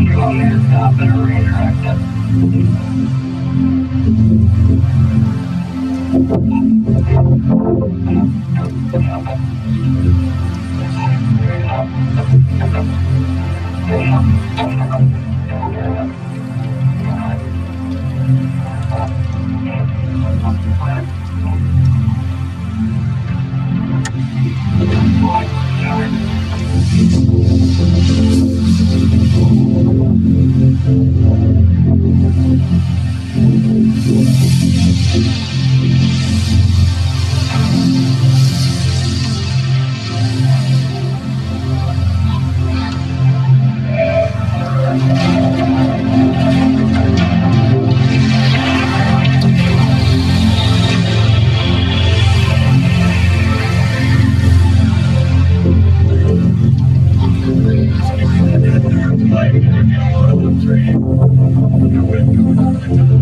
one truck had to stop and redirect it. Yeah. light in your dream. You went